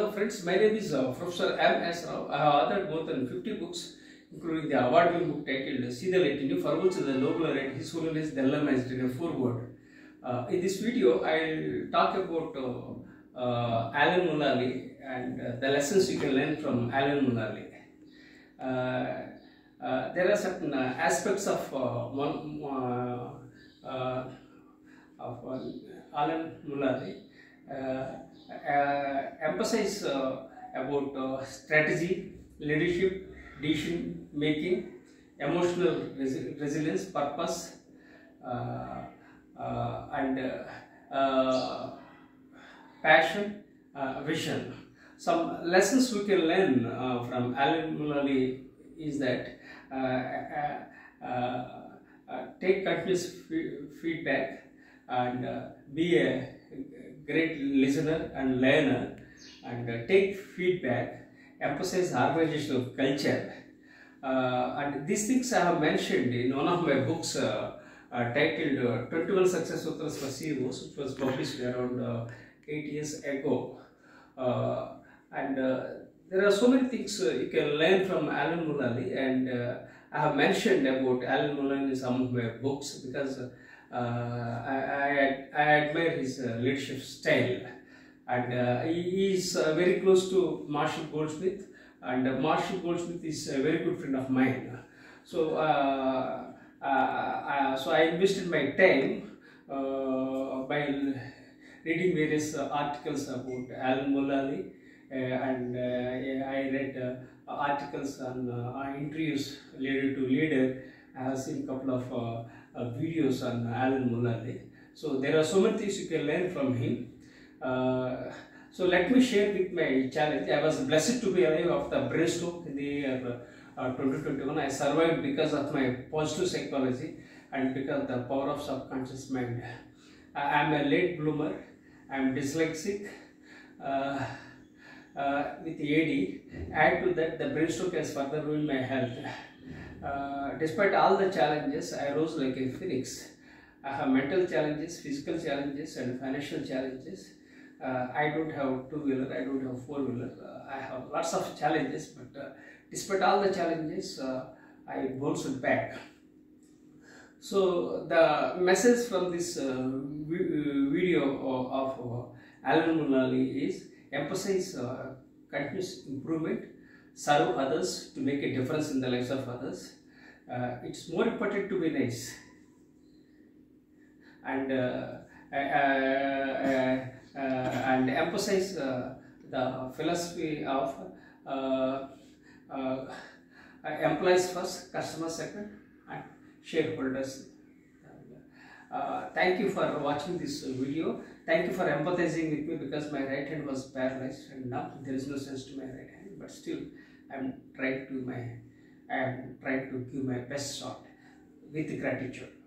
Hello friends, my name is uh, Professor M. S. Rao. I have authored more than 50 books, including the award-winning book titled See the Light in You, for which the Nobel laureate His Holiness the Dalai Lama in a foreword. Uh, in this video, I will talk about uh, uh, Alan Mulally and uh, the lessons you can learn from Alan Mulally. Uh, uh, there are certain uh, aspects of one of Alan uh, emphasize uh, about uh, strategy, leadership, decision making, emotional resi- resilience, purpose, uh, uh, and uh, uh, passion, uh, vision. Some lessons we can learn uh, from Alan Mulally is that uh, uh, uh, uh, take continuous feedback and uh, be a great listener and learner and uh, take feedback, emphasize organizational culture. Uh, and these things I have mentioned in one of my books uh, titled uh, 21 Success Sutras for CEOs, which was published around uh, 8 years ago. And there are so many things uh, you can learn from Alan Mulally, and uh, I have mentioned about Alan Mulally in some of my books because I, I, I admire his uh, leadership style, and uh, he is uh, very close to Marshall Goldsmith, and uh, Marshall Goldsmith is a very good friend of mine. So, uh, uh, uh, so I invested my time uh, by reading various uh, articles about Alan Mulally, uh, and uh, I read uh, articles and uh, interviews leader to leader. I have seen a couple of uh, uh, videos on Alan Mulally. So there are so many things you can learn from him. Uh, so let me share with my challenge. I was blessed to be alive of the brain stroke in the year uh, 2021. I survived because of my positive psychology and because of the power of subconscious mind. I am a late bloomer. I am dyslexic. Uh, uh, with AD, add to that the brain stroke has further ruined my health. Uh, despite all the challenges, I rose like a phoenix. I have mental challenges, physical challenges, and financial challenges. Uh, I don't have two wheeler, I don't have four wheeler. Uh, I have lots of challenges, but uh, despite all the challenges, uh, I bounced back. So the message from this video of, of Alan Mulally is emphasize continuous improvement, serve others to make a difference in the lives of others. Uh, it's more important to be nice and uh, uh, uh, and emphasize the philosophy of employees first, customers second, and shareholders. Uh, thank you for watching this video. Thank you for empathizing with me because my right hand was paralyzed and now there is no sense to my right hand. But still, I am trying to my I am trying to give my best shot with gratitude.